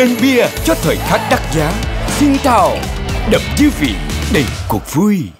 nâng bia cho thời khắc đắt giá. Xin Tàu Đậm dư vị đầy cuộc vui.